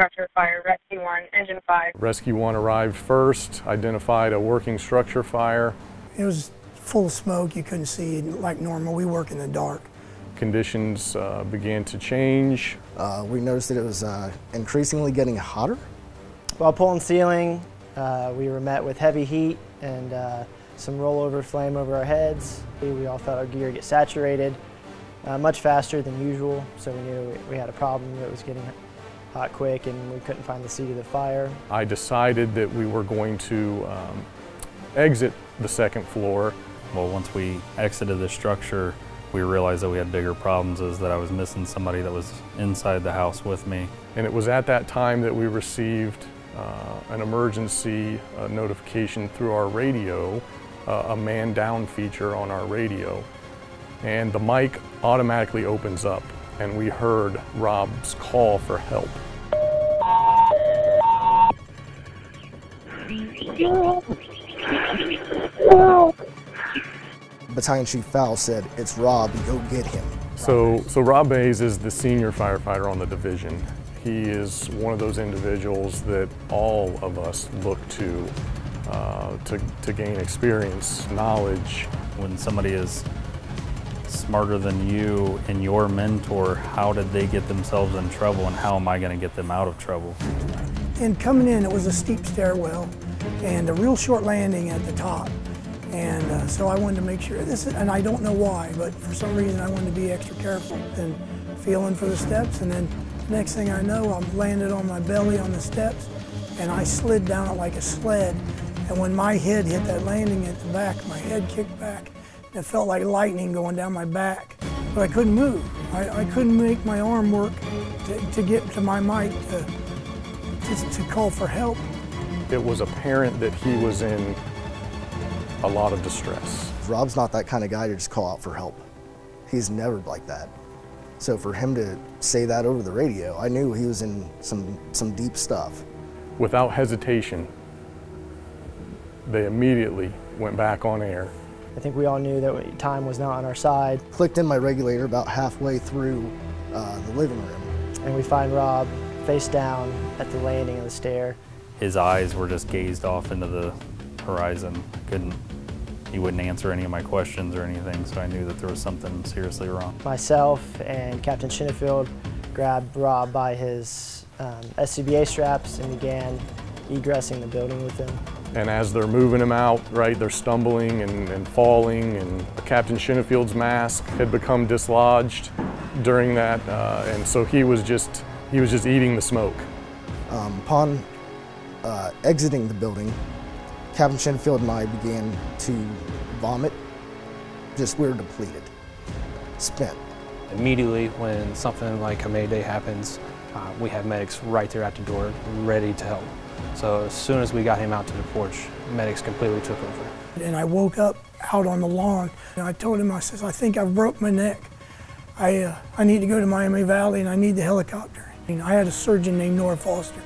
structure fire, Rescue 1, Engine 5. Rescue 1 arrived first, identified a working structure fire. It was full of smoke. You couldn't see like normal. We work in the dark. Conditions uh, began to change. Uh, we noticed that it was uh, increasingly getting hotter. While pulling ceiling, uh, we were met with heavy heat and uh, some rollover flame over our heads. We all felt our gear get saturated uh, much faster than usual, so we knew we had a problem that was getting hot quick and we couldn't find the seat of the fire. I decided that we were going to um, exit the second floor. Well, once we exited the structure, we realized that we had bigger problems is that I was missing somebody that was inside the house with me. And it was at that time that we received uh, an emergency uh, notification through our radio, uh, a man down feature on our radio. And the mic automatically opens up and we heard Rob's call for help. Battalion Chief Fowl said, it's Rob, go get him. So, so Rob Mays is the senior firefighter on the division. He is one of those individuals that all of us look to uh, to, to gain experience, knowledge. When somebody is smarter than you and your mentor, how did they get themselves in trouble and how am I going to get them out of trouble? And coming in, it was a steep stairwell and a real short landing at the top. And uh, so I wanted to make sure this, and I don't know why, but for some reason I wanted to be extra careful and feeling for the steps. And then next thing I know, I'm landed on my belly on the steps and I slid down it like a sled. And when my head hit that landing at the back, my head kicked back. It felt like lightning going down my back, but I couldn't move. I, I couldn't make my arm work to, to get to my mic to, to, to call for help. It was apparent that he was in a lot of distress. Rob's not that kind of guy to just call out for help. He's never like that. So for him to say that over the radio, I knew he was in some, some deep stuff. Without hesitation, they immediately went back on air. I think we all knew that time was not on our side. Clicked in my regulator about halfway through uh, the living room. And we find Rob face down at the landing of the stair. His eyes were just gazed off into the horizon. Couldn't, he wouldn't answer any of my questions or anything, so I knew that there was something seriously wrong. Myself and Captain Shenefield grabbed Rob by his um, SCBA straps and began egressing the building with him. And as they're moving him out, right, they're stumbling and, and falling, and Captain Shenefield's mask had become dislodged during that, uh, and so he was just he was just eating the smoke. Um, upon uh, exiting the building, Captain Shenefield and I began to vomit. Just we were depleted, spent. Immediately when something like a Mayday happens, uh, we have medics right there at the door, ready to help. So as soon as we got him out to the porch, medics completely took over. And I woke up out on the lawn, and I told him, I says, I think I broke my neck. I, uh, I need to go to Miami Valley, and I need the helicopter. And I had a surgeon named Nora Foster.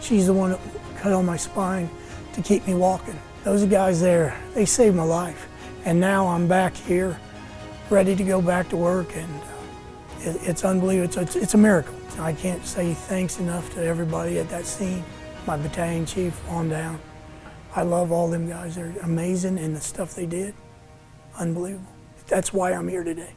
She's the one that cut on my spine to keep me walking. Those guys there, they saved my life. And now I'm back here, ready to go back to work, and uh, it, it's unbelievable. It's, it's, it's a miracle. I can't say thanks enough to everybody at that scene my battalion chief on down. I love all them guys. They're amazing and the stuff they did, unbelievable. That's why I'm here today.